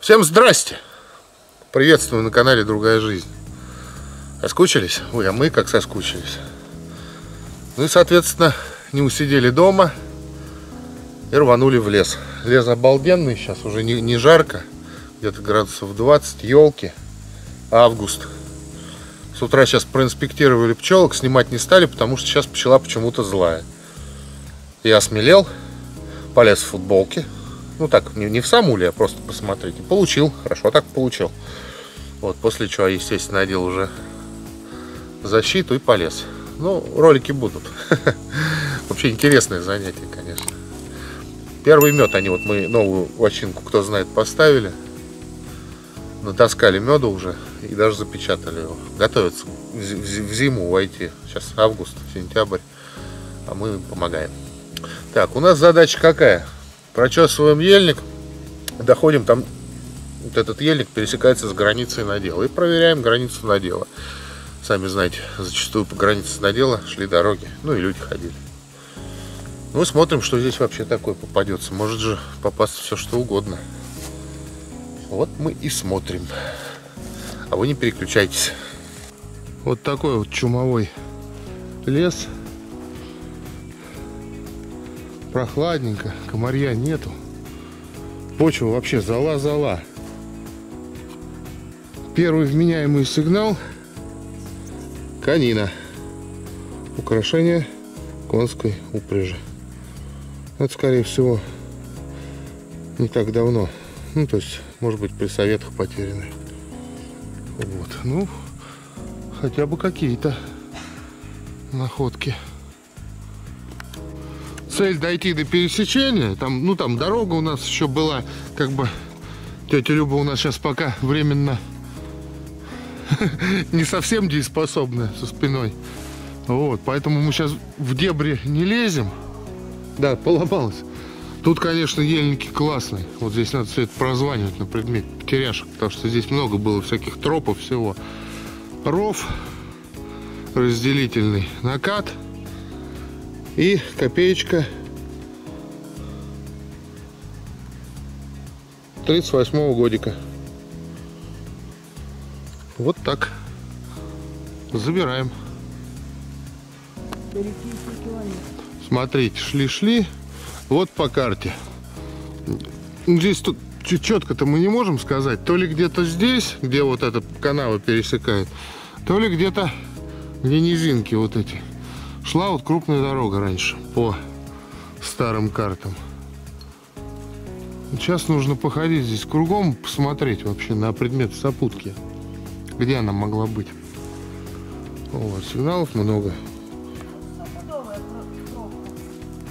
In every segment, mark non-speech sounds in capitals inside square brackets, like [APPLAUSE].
Всем здрасте! Приветствую на канале Другая Жизнь. Соскучились? Ой, а мы как соскучились. Ну и, соответственно, не усидели дома и рванули в лес. Лес обалденный, сейчас уже не, не жарко, где-то градусов 20, елки, август. С утра сейчас проинспектировали пчелок, снимать не стали, потому что сейчас пчела почему-то злая. Я осмелел, полез в футболке, ну так, не, не в самуле, а просто посмотреть. И получил, хорошо так получил. Вот, после чего, естественно, надел уже защиту и полез. Ну, ролики будут. [LAUGHS] Вообще интересное занятие, конечно. Первый мед, они вот мы новую вощинку, кто знает, поставили. Натаскали меда уже и даже запечатали его. Готовятся в зиму войти. Сейчас август, сентябрь. А мы помогаем. Так, у нас задача какая? Прочесываем ельник, доходим там, вот этот ельник пересекается с границей надела. И проверяем границу надела. Сами знаете, зачастую по границе надела шли дороги, ну и люди ходили. Ну, смотрим, что здесь вообще такое попадется. Может же попасть все, что угодно. Вот мы и смотрим. А вы не переключайтесь. Вот такой вот чумовой лес прохладненько, комарья нету. Почва вообще зала-зала. Первый вменяемый сигнал – канина. Украшение конской упряжи. Это, скорее всего, не так давно. Ну, то есть, может быть, при советах потеряны. Вот. Ну, хотя бы какие-то находки цель дойти до пересечения. Там, ну, там дорога у нас еще была, как бы, тетя Люба у нас сейчас пока временно [LAUGHS] не совсем дееспособная со спиной. Вот, поэтому мы сейчас в дебри не лезем. Да, поломалось. Тут, конечно, ельники классные. Вот здесь надо все это прозванивать на предмет потеряшек, потому что здесь много было всяких тропов всего. Ров разделительный накат – и копеечка 38 -го годика. Вот так. Забираем. Смотрите, шли-шли. Вот по карте. Здесь тут четко-то мы не можем сказать. То ли где-то здесь, где вот эта канава пересекает, то ли где-то, где низинки вот эти. Шла вот крупная дорога раньше по старым картам. Сейчас нужно походить здесь кругом, посмотреть вообще на предмет сопутки. Где она могла быть. Вот, сигналов много.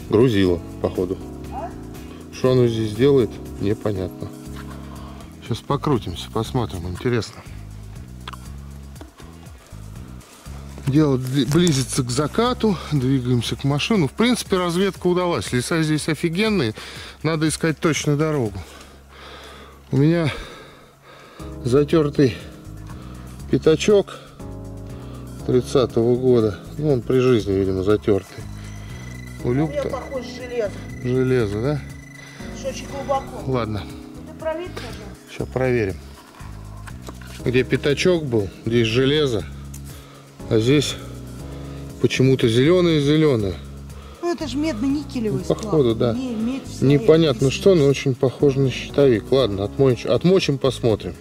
Грузила, походу. Что оно здесь делает, непонятно. Сейчас покрутимся, посмотрим, интересно. Дело близится к закату, двигаемся к машину. В принципе, разведка удалась. Леса здесь офигенные. Надо искать точно дорогу. У меня затертый пятачок 30 -го года. Ну, он при жизни, видимо, затертый. У Люб -то... похож железо. Железо, да? очень глубоко. Ладно. Ну, ты проверь, пожалуйста. Сейчас проверим. Где пятачок был, здесь железо. А здесь почему-то зеленое-зеленое. Ну это же медно-никелевый ну, Походу, да. Непонятно что, но очень похоже на щитовик. Ладно, отмочим, отмочим посмотрим.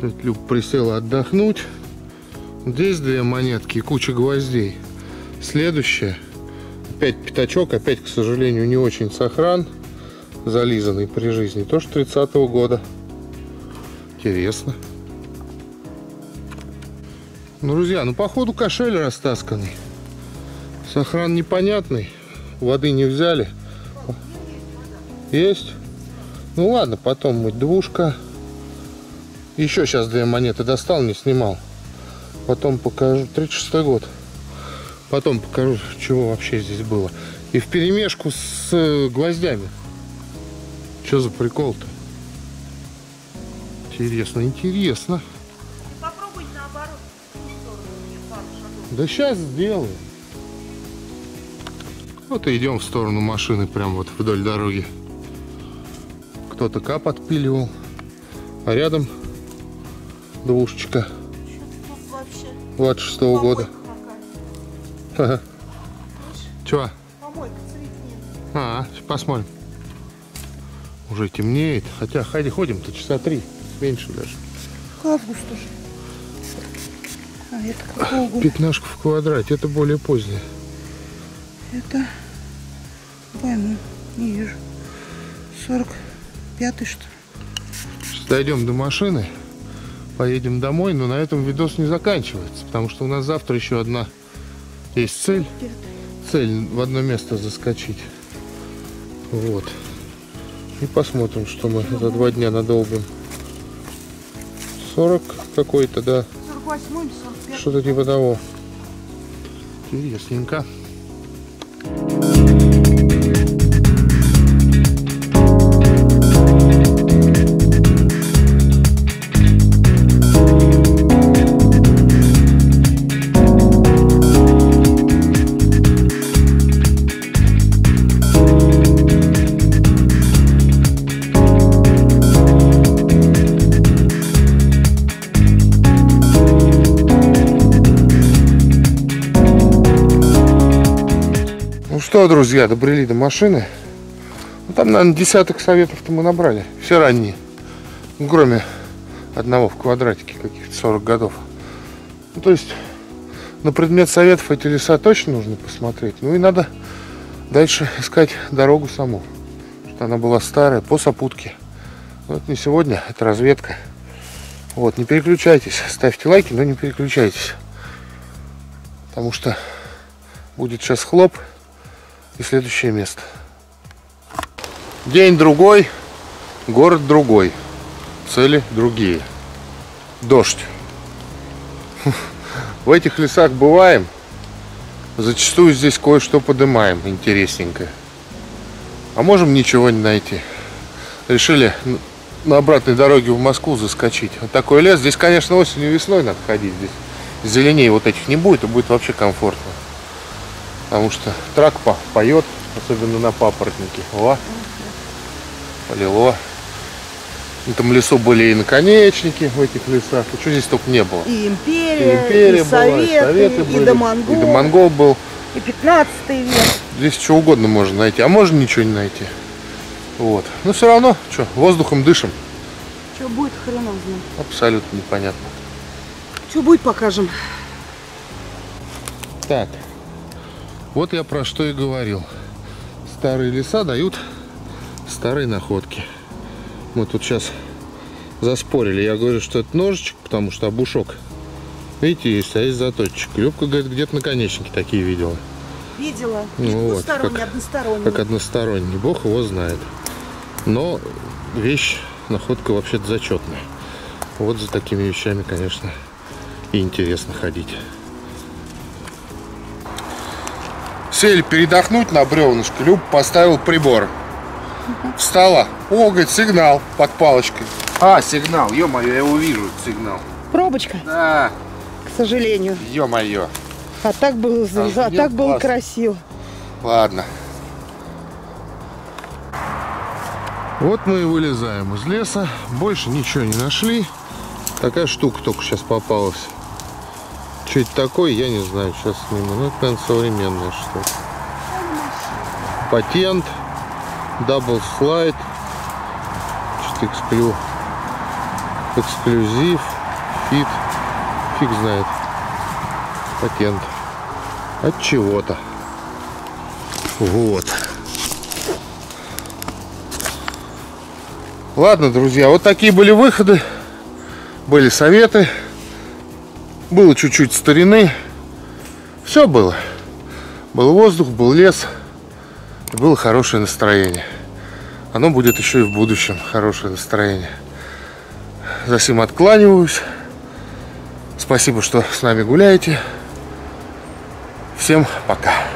Тетя Люб присела отдохнуть. Здесь две монетки и куча гвоздей. Следующее. Опять пятачок. Опять, к сожалению, не очень сохран. Зализанный при жизни. Тоже 30-го года. Интересно. Ну, друзья, ну походу кошель растасканный. Сохран непонятный. Воды не взяли. Есть? Ну ладно, потом мыть двушка. Еще сейчас две монеты достал, не снимал. Потом покажу. 36 год. Потом покажу, чего вообще здесь было. И в перемешку с э, гвоздями. Что за прикол-то? Интересно, интересно. Да сейчас сделаю. Вот и идем в сторону машины, прям вот вдоль дороги. Кто кто-то кап отпиливал. А рядом двушечка Тут вообще 26 -го года. какая. Чего? Помойка. А, посмотрим. Уже темнеет. Хотя, ходи, ходим-то часа три. Меньше даже. К августу же. А это какого года? Пятнашка в квадрате. Это более позднее. Это... Пойму, не вижу. 45-й что ли? Дойдем до машины. Поедем домой. Но на этом видос не заканчивается. Потому что у нас завтра еще одна есть цель. Цель в одно место заскочить. Вот. И посмотрим, что мы за два дня надолбим. 40 какой-то, да. 48 45 Что-то типа того. Интересненько. Что, друзья, добрели до машины. Ну, там, наверное, десяток советов-то мы набрали. Все ранние. Ну, кроме одного в квадратике каких-то 40 годов. Ну, то есть, на предмет советов эти леса точно нужно посмотреть. Ну и надо дальше искать дорогу саму. Что она была старая, по сопутке. Но это не сегодня, это разведка. Вот, не переключайтесь. Ставьте лайки, но не переключайтесь. Потому что будет сейчас хлоп и следующее место. День другой, город другой, цели другие. Дождь. [LAUGHS] В этих лесах бываем, зачастую здесь кое-что поднимаем интересненькое. А можем ничего не найти. Решили на обратной дороге в Москву заскочить. Вот такой лес. Здесь, конечно, осенью весной надо ходить. Здесь зеленей вот этих не будет, и будет вообще комфортно. Потому что трак по- поет, особенно на папоротнике. О, полило. В этом лесу были и наконечники в этих лесах. И что здесь только не было. И И империя, и, империя была, и советы, советы и были, Домонгол, и Домонгол был. и 15 век. Здесь что угодно можно найти, а можно ничего не найти. Вот. Но все равно, что, воздухом дышим. Что будет, хрен его знает. Абсолютно непонятно. Что будет, покажем. Так, вот я про что и говорил. Старые леса дают старые находки. Мы тут сейчас заспорили. Я говорю, что это ножичек, потому что обушок. Видите, есть, а есть заточек. Любка говорит, где-то наконечники такие видела. Видела. Ну вот, как- односторонний. Как односторонний. Бог его знает. Но вещь, находка вообще-то зачетная. Вот за такими вещами, конечно, и интересно ходить. Сели передохнуть на бревнышке, Люб поставил прибор. Встала. О, говорит, сигнал под палочкой. А, сигнал, ё-моё, я его вижу, сигнал. Пробочка, Да, к сожалению. ё-моё. А так было, А, а, так было классно. красиво. Ладно. Вот мы и вылезаем из леса. Больше ничего не нашли. Такая штука только сейчас попалась. Что это такое, я не знаю. Сейчас сниму. Ну, это, наверное, современное что-то. Patent. Double slide. Что-то эксклю... эксклюзив. Fit. Фиг знает. Патент. От чего-то. Вот. Ладно, друзья, вот такие были выходы. Были советы. Было чуть-чуть старины. Все было. Был воздух, был лес. Было хорошее настроение. Оно будет еще и в будущем. Хорошее настроение. За сим откланиваюсь. Спасибо, что с нами гуляете. Всем пока.